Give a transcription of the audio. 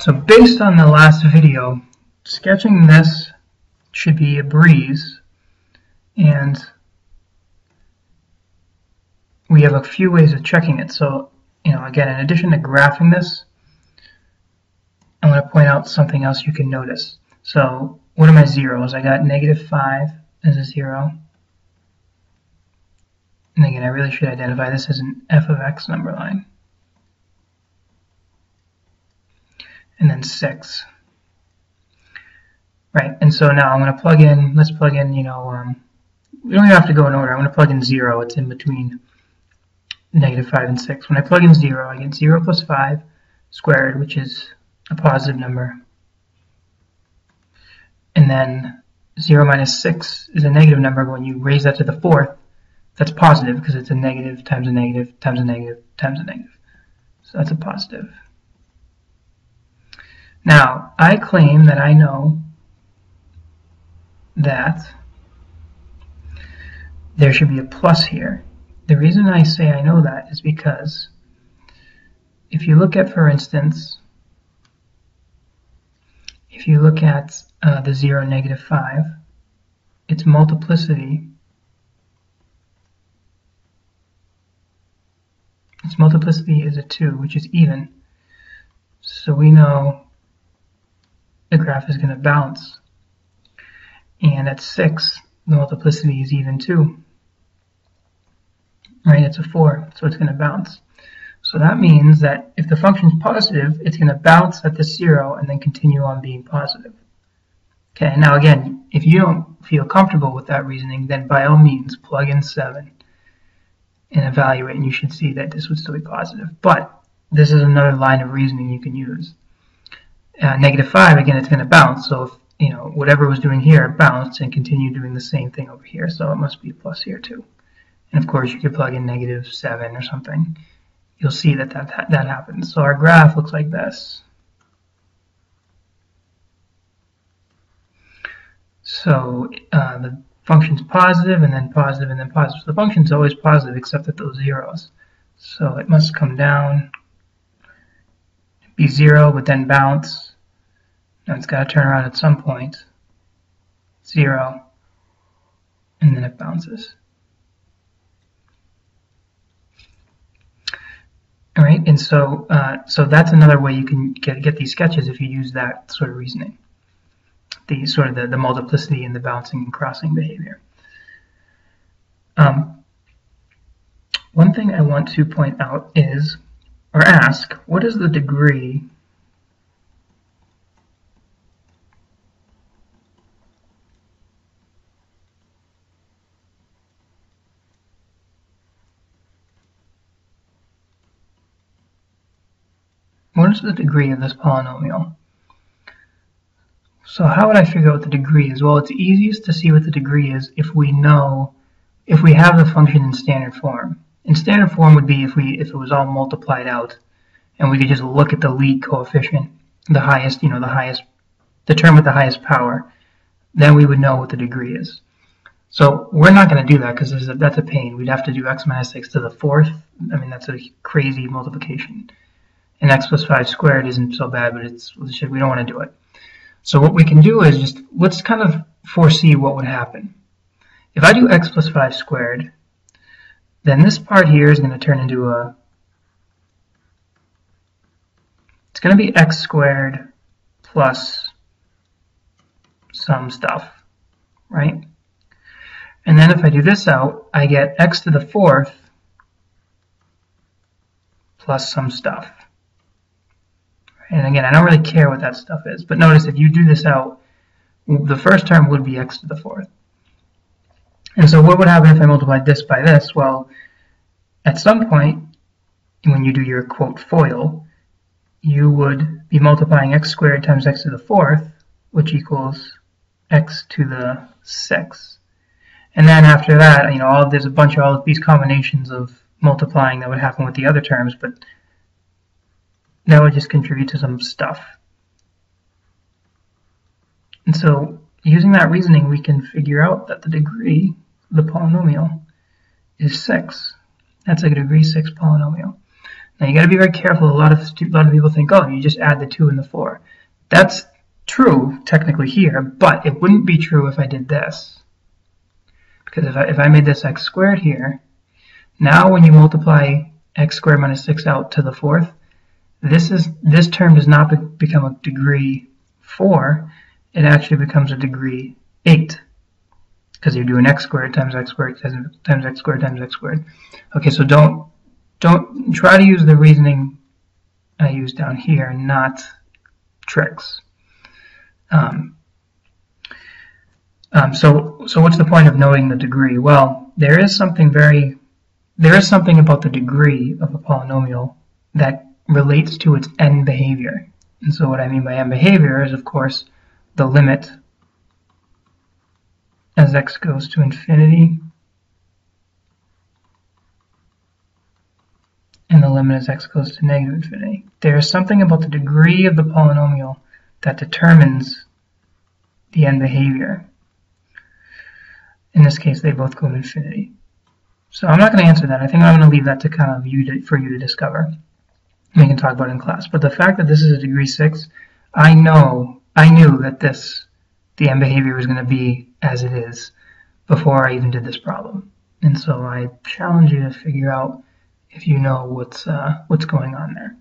So based on the last video, sketching this should be a breeze and we have a few ways of checking it. So, you know, again, in addition to graphing this, I'm going to point out something else you can notice. So, what are my zeros? I got negative 5 as a zero. And again, I really should identify this as an f of x number line. And then 6. Right, and so now I'm going to plug in, let's plug in, you know, um, we don't even have to go in order. I'm going to plug in 0. It's in between negative 5 and 6. When I plug in 0, I get 0 plus 5 squared, which is a positive number. And then 0 minus 6 is a negative number. When you raise that to the fourth, that's positive because it's a negative times a negative times a negative times a negative. So that's a positive. Now, I claim that I know that there should be a plus here. The reason I say I know that is because if you look at, for instance, if you look at uh, the 0, negative 5, its multiplicity, its multiplicity is a 2, which is even. So we know the graph is going to bounce. And at 6, the multiplicity is even 2 right? It's a 4, so it's going to bounce. So that means that if the function is positive, it's going to bounce at the 0 and then continue on being positive. Okay, now again, if you don't feel comfortable with that reasoning, then by all means plug in 7 and evaluate, and you should see that this would still be positive. But this is another line of reasoning you can use. Negative 5, again, it's going to bounce. So if you know whatever was doing here bounced and continue doing the same thing over here, so it must be plus here too. And of course, you could plug in negative 7 or something. You'll see that that, that happens. So our graph looks like this. So uh, the function's positive and then positive and then positive. So the function's always positive except at those zeros. So it must come down, be 0, but then bounce. It's got to turn around at some point. 0, and then it bounces. All right, and so uh, so that's another way you can get, get these sketches if you use that sort of reasoning, the sort of the, the multiplicity and the bouncing and crossing behavior. Um, one thing I want to point out is, or ask, what is the degree What is the degree of this polynomial? So how would I figure out the degree is? Well, it's easiest to see what the degree is if we know, if we have the function in standard form. In standard form would be if we if it was all multiplied out and we could just look at the lead coefficient, the highest, you know, the highest, the term with the highest power, then we would know what the degree is. So we're not going to do that because that's a pain. We'd have to do x minus 6 to the fourth. I mean, that's a crazy multiplication and x plus 5 squared isn't so bad, but it's we don't want to do it. So what we can do is just, let's kind of foresee what would happen. If I do x plus 5 squared, then this part here is going to turn into a, it's going to be x squared plus some stuff, right? And then if I do this out, I get x to the fourth plus some stuff. And again, I don't really care what that stuff is. But notice if you do this out, the first term would be x to the fourth. And so what would happen if I multiplied this by this? Well, at some point, when you do your quote FOIL, you would be multiplying x squared times x to the fourth, which equals x to the sixth. And then after that, you know, all, there's a bunch of all of these combinations of multiplying that would happen with the other terms, but that I just contribute to some stuff. And so using that reasoning, we can figure out that the degree the polynomial is 6. That's a degree 6 polynomial. Now you got to be very careful. A lot of a lot of people think, oh, you just add the two and the four. That's true technically here, but it wouldn't be true if I did this. Because if I, if I made this x squared here, now when you multiply x squared minus 6 out to the fourth, this is this term does not be, become a degree 4, it actually becomes a degree 8 because you're doing x squared times x squared times x squared times x squared. Okay, so don't don't try to use the reasoning I use down here, not tricks. Um, um, so so what's the point of knowing the degree? Well, there is something very there is something about the degree of a polynomial that relates to its end behavior. And so what I mean by end behavior is, of course, the limit as x goes to infinity and the limit as x goes to negative infinity. There is something about the degree of the polynomial that determines the end behavior. In this case, they both go to infinity. So I'm not going to answer that. I think I'm going to leave that to kind of you to, for you to discover. We can talk about in class. But the fact that this is a degree 6, I know, I knew that this, the end behavior was going to be as it is before I even did this problem. And so I challenge you to figure out if you know what's uh, what's going on there.